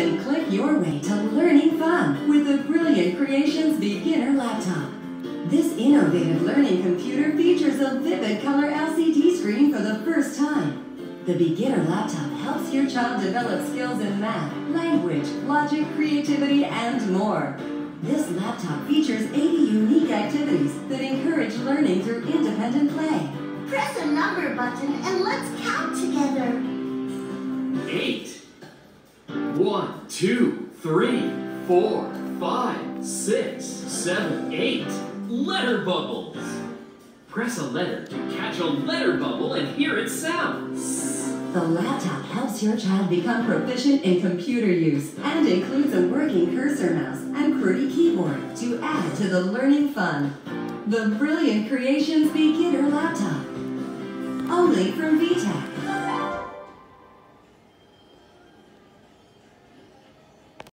can click your way to learning fun with the Brilliant Creations Beginner Laptop. This innovative learning computer features a vivid color LCD screen for the first time. The Beginner Laptop helps your child develop skills in math, language, logic, creativity, and more. This laptop features 80 unique activities that encourage learning through independent play. Press a number button and let's count together. One, two, three, four, five, six, seven, eight. Letter bubbles. Press a letter to catch a letter bubble and hear its sound. The laptop helps your child become proficient in computer use and includes a working cursor mouse and QWERTY keyboard to add to the learning fun. The Brilliant Creations Beginner Laptop. Only from VTech.